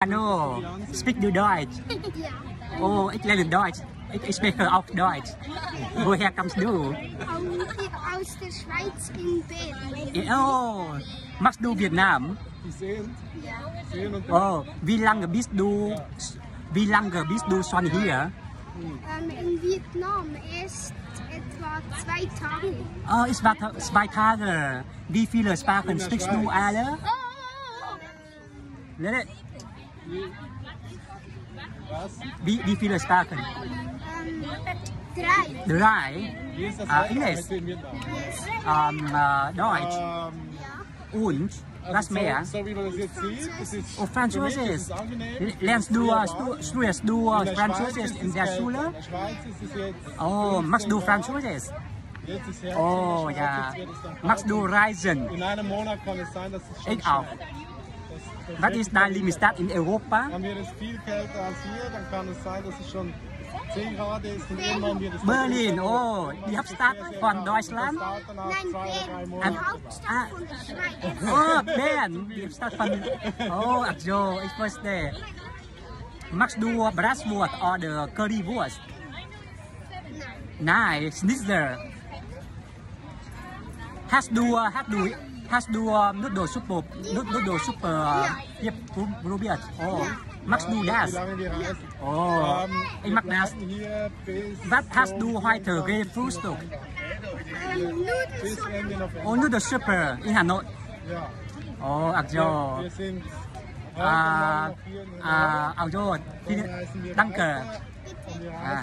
Hallo, speak du Deutsch? Ja. Oh, ich lerne Deutsch. Ich, ich spreche auch Deutsch. Woher kommst du? Aus, aus der Schweiz in Bern. Oh, machst du Vietnam? Ja. Oh, wie lange bist du, wie lange bist du schon hier? Ähm, in Vietnam erst etwa zwei Tage. Oh, ich war zwei Tage. Wie viele Sprachen sprichst du alle? Ne? Wie, wie viele Sprachen? Ähm, drei. Drei. Ah, Wetter Englisch. Ähm, äh, Deutsch. Ähm, Und? also Was mehr? So, so wie man das jetzt sieht, ist Oh, ist Französisch. Lernst du, äh, stu- studierst du In äh, Französisch in der. Schule? In der Schweiz ist es jetzt Oh, machst du 15 Grad. Französisch? Oh ja. Machst du. Reisen? In einem Monat kann es sein, dass es schon Ich auch. Das- das ist dein kälter. Lieblingsstadt in Europa? Dann wird es viel kälter als hier, dann kann es sein, dass es schon 10 Grad ist und irgendwann wird es... Berlin, oh, die Hauptstadt von Deutschland? Nein, Bern, die Ah. Hauptstadt von der Schweiz. Oh, Bern, die Stadt von... Oh, ach so, ich verstehe. Magst du Bratwurst oder Currywurst? Nein, Schnitzel. Hast du, hast du, Hasdu noodle super noodle super yep probiert. Oh, magst du das? Oh, ich mag das. white hast du heute stock Oh, noodle super in Hanoi. Oh, ach so. Ah, ah, ach so. Danke. Ah.